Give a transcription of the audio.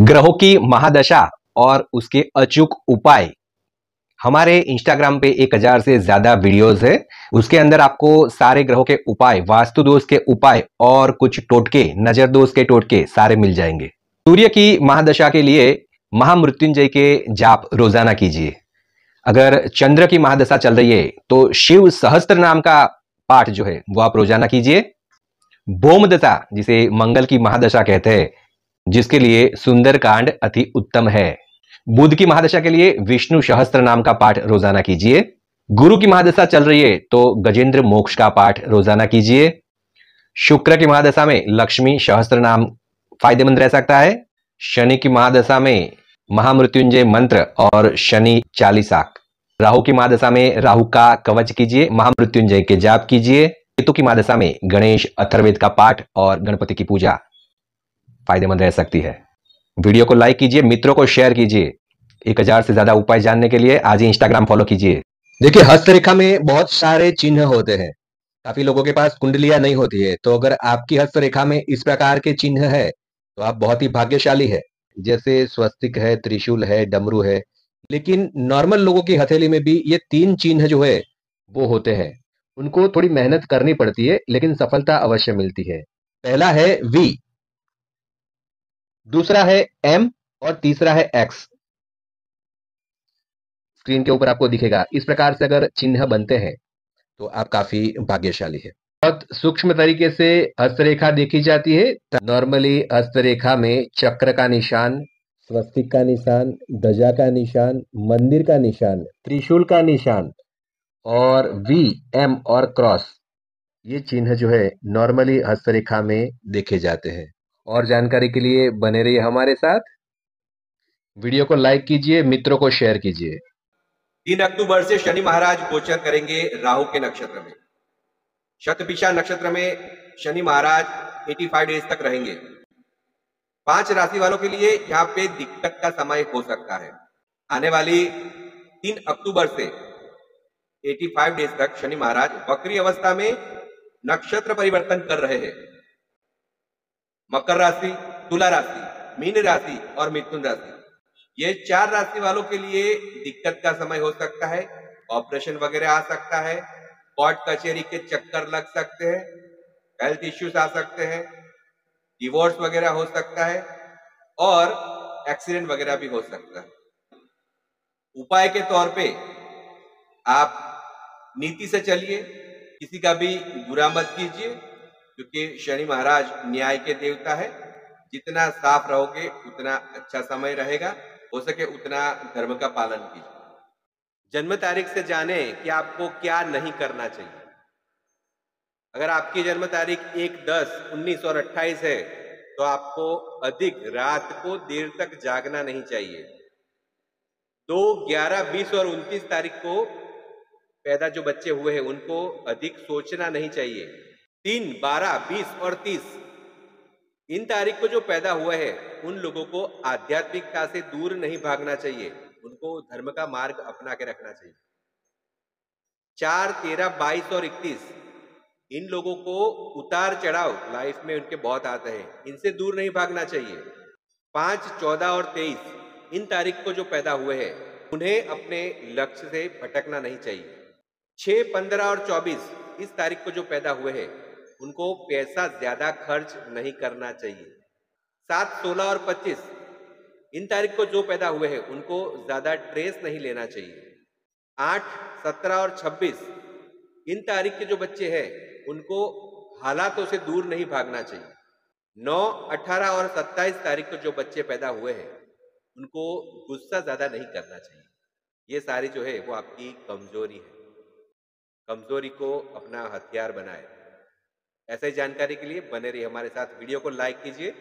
ग्रहों की महादशा और उसके अचूक उपाय। हमारे इंस्टाग्राम पे एक हज़ार से ज़्यादा वीडियोस है। उसके अंदर आपको सारे ग्रहों के उपाय वास्तु दोष के उपाय और कुछ टोटके नज़र दोष के टोटके सारे मिल जाएँगे। सूर्य की महादशा के लिए महामृत्युंजय के जाप रोज़ाना कीजिए। अगर चंद्र की महादशा चल रही है तो शिव सहस्त्र नाम का पाठ जो है, वो आप रोज़ाना कीजिए। भोमदशा जिसे मंगल की महादशा कहते हैं जिसके लिए सुंदर कांड अति उत्तम है। बुद्ध की महादशा के लिए विष्णु सहस्त्र नाम का पाठ रोज़ाना कीजिए। गुरु की महादशा चल रही है तो गजेंद्र मोक्ष का पाठ रोज़ाना कीजिए। शुक्र की महादशा में लक्ष्मी सहस्त्र नाम फ़ायदेमंद रह सकता है। शनि की महादशा में महामृत्युंजय मंत्र और शनि चालीसा। राहु की महादशा में राहु का कवच कीजिए, महामृत्युंजय के जाप कीजिए। केतु की महादशा में गणेश अथर्वेद का पाठ और गणपति की पूजा। फ़ायदेमंद रह सकती है। वीडियो को लाइक कीजिए, मित्रों को शेयर कीजिए। एक हज़ार से ज़्यादा उपाय जानने के लिए आज ही इंस्टाग्राम फॉलो कीजिए। देखिए, हस्तरेखा में बहुत सारे चिन्ह होते हैं। काफ़ी लोगों के पास कुंडलियाँ नहीं होती है। तो अगर आपकी हस्तरेखा में इस प्रकार के चिन्ह है तो आप बहुत ही भाग्यशाली है। जैसे स्वस्तिक है, त्रिशूल है, डमरू है, लेकिन नॉर्मल लोगों की हथेली में भी ये तीन चिन्ह जो है, वो होते हैं। उनको थोड़ी मेहनत करनी पड़ती है, लेकिन सफलता अवश्य मिलती है। पहला है वी दूसरा है एम और तीसरा है एक्स स्क्रीन के ऊपर आपको दिखेगा, इस प्रकार से अगर चिन्ह बनते हैं तो आप काफ़ी भाग्यशाली है। बहुत सूक्ष्म तरीके से हस्तरेखा देखी जाती है। नॉर्मली हस्तरेखा में चक्र का निशान, स्वस्तिक का निशान, ध्वजा का निशान, मंदिर का निशान, त्रिशूल का निशान और वी एम और क्रॉस ये चिन्ह जो है नॉर्मली हस्तरेखा में देखे जाते हैं। और जानकारी के लिए बने रहिए हमारे साथ। वीडियो को लाइक कीजिए, मित्रों को शेयर कीजिए। तीन अक्टूबर से शनि महाराज गोचर करेंगे राहु के नक्षत्र में। शतपिशा नक्षत्र में शनि महाराज 85 डेज़ तक रहेंगे। पाँच राशि वालों के लिए यहाँ पे दिक्कत का समय हो सकता है। आने वाली तीन अक्टूबर से 85 डेज़ तक शनि महाराज वक्री अवस्था में नक्षत्र परिवर्तन कर रहे हैं। मकर राशि, तुला राशि, मीन राशि और मिथुन राशि। ये चार राशि वालों के लिए दिक्कत का समय हो सकता है, ऑपरेशन वगैरह आ सकता है, कोर्ट कचहरी के चक्कर लग सकते हैं हेल्थ इश्यूज़ आ सकते हैं डिवोर्स वगैरह हो सकता है और एक्सीडेंट वगैरह भी हो सकता है। उपाय के तौर पे आप नीति से चलिए, किसी का भी बुरा मत कीजिए क्योंकि शनि महाराज न्याय के देवता है। जितना साफ़ रहोगे, उतना अच्छा समय रहेगा। हो सके उतना धर्म का पालन कीजिए। जन्म तारीख से जाने कि आपको क्या नहीं करना चाहिए। अगर आपकी जन्म तारीख एक दस, उन्नीस और अट्ठाईस है तो आपको अधिक रात को देर तक जागना नहीं चाहिए। दो, ग्यारह, बीस और उनतीस तारीख को पैदा जो बच्चे हुए हैं, उनको अधिक सोचना नहीं चाहिए। तीन, बारह, बीस और तीस। इन तारीख को जो पैदा हुए हैं, उन लोगों को आध्यात्मिकता से दूर नहीं भागना चाहिए। उनको धर्म का मार्ग अपना के रखना चाहिए। चार, तेरह, बाईस और इकतीस। इन लोगों को उतार चढ़ाव लाइफ में उनके बहुत आते हैं। इनसे दूर नहीं भागना चाहिए। पाँच, चौदह और तेईस। इन तारीख को जो पैदा हुए हैं, उन्हें अपने लक्ष्य से भटकना नहीं चाहिए। छह, पंद्रह और चौबीस। इस तारीख को जो पैदा हुए हैं उनको पैसा ज़्यादा खर्च नहीं करना चाहिए। सात, सोलह और पच्चीस, इन तारीख को जो पैदा हुए हैं, उनको ज़्यादा ट्रेस नहीं लेना चाहिए। आठ, सत्रह और छब्बीस, इन तारीख के जो बच्चे हैं, उनको हालातों से दूर नहीं भागना चाहिए। नौ, अठारह और सत्ताईस तारीख को जो बच्चे पैदा हुए हैं, उनको गुस्सा ज़्यादा नहीं करना चाहिए। ये सारी जो है, वो आपकी कमज़ोरी है। कमज़ोरी को अपना हथियार बनाए। ऐसे जानकारी के लिए बने रहिए हमारे साथ। वीडियो को लाइक कीजिए।